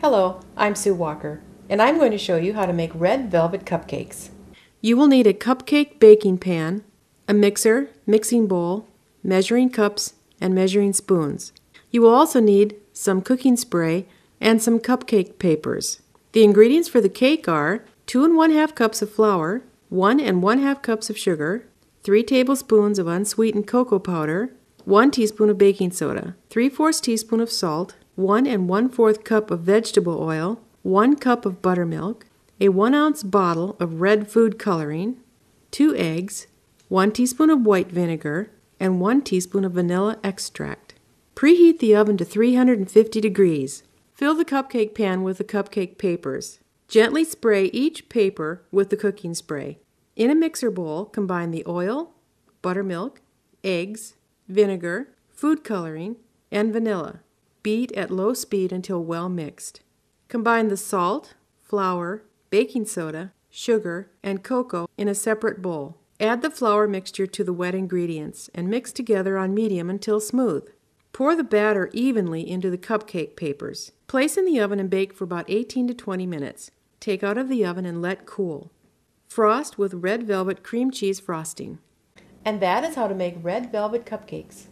Hello, I'm Sue Walker, and I'm going to show you how to make red velvet cupcakes. You will need a cupcake baking pan, a mixer, mixing bowl, measuring cups, and measuring spoons. You will also need some cooking spray and some cupcake papers. The ingredients for the cake are 2 and 1 half cups of flour, 1 and 1 half cups of sugar, 3 tablespoons of unsweetened cocoa powder, 1 teaspoon of baking soda, 3 fourths teaspoon of salt, 1 and 1 4th cup of vegetable oil, 1 cup of buttermilk, a 1 ounce bottle of red food coloring, 2 eggs, 1 teaspoon of white vinegar, and 1 teaspoon of vanilla extract. Preheat the oven to 350 degrees. Fill the cupcake pan with the cupcake papers. Gently spray each paper with the cooking spray. In a mixer bowl, combine the oil, buttermilk, eggs, vinegar, food coloring, and vanilla. Beat at low speed until well mixed. Combine the salt, flour, baking soda, sugar, and cocoa in a separate bowl. Add the flour mixture to the wet ingredients and mix together on medium until smooth. Pour the batter evenly into the cupcake papers. Place in the oven and bake for about 18 to 20 minutes. Take out of the oven and let cool. Frost with red velvet cream cheese frosting. And that is how to make red velvet cupcakes.